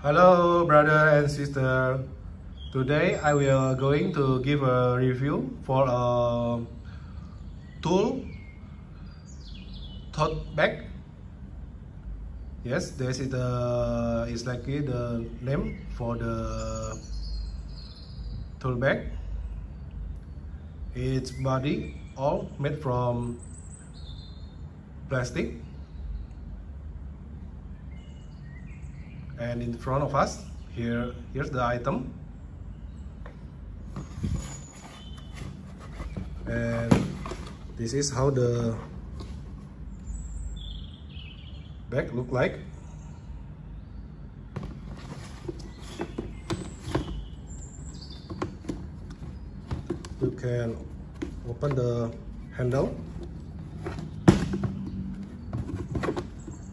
Hello brother and sister. Today I will going to give a review for a tool tote bag. Yes, this is the is like the name for the tool bag. Its body all made from plastic and in front of us here here's the item. And this is how the bag look like. You can open the handle.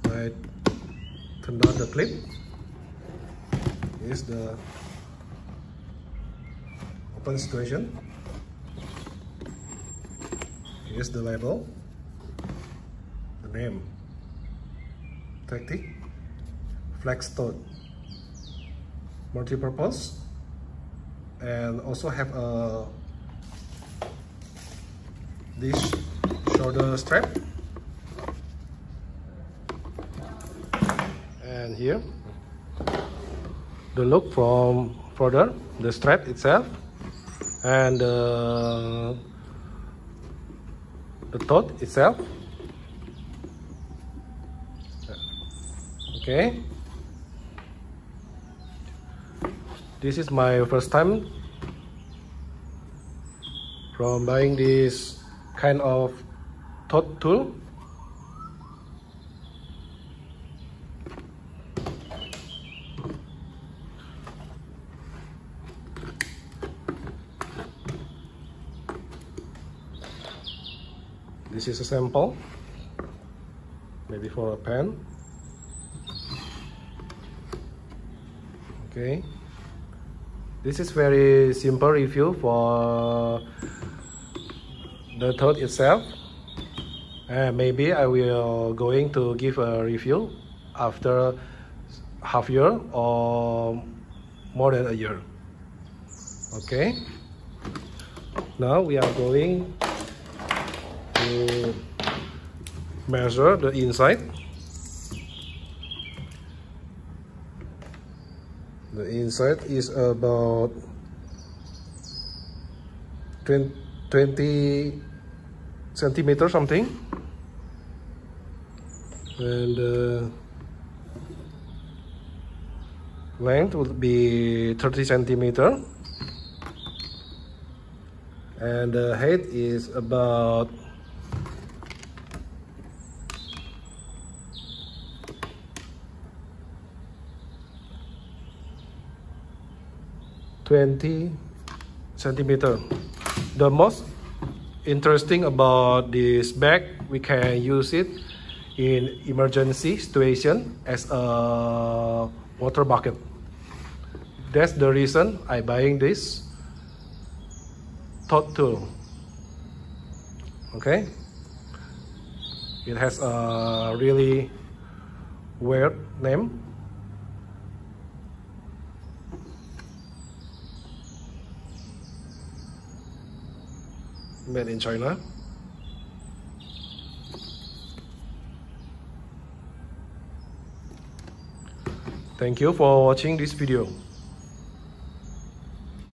Right. Turn down the clip is the open situation. Here's the label, the name, Tactix, flex tote, multi-purpose, and also have a this shoulder strap. And here the look from further the strap itself and uh, the tote itself. Okay. This is my first time from buying this kind of tote tool this is a sample. Maybe for a pen. Okay. This is very simple review for the tote itself. And maybe I will going to give a review after half year or more than a year. Okay. Now we are going Mm. to measure the inside? The inside is about 20, 20 centimeter something. And the length would be 30 centimeter. And the height is about 20 centimeter. The most interesting about this bag, we can use it in emergency situation as a water bucket. That's the reason I buying this tote tool. Okay. It has a really weird name made in China. Thank you for watching this video.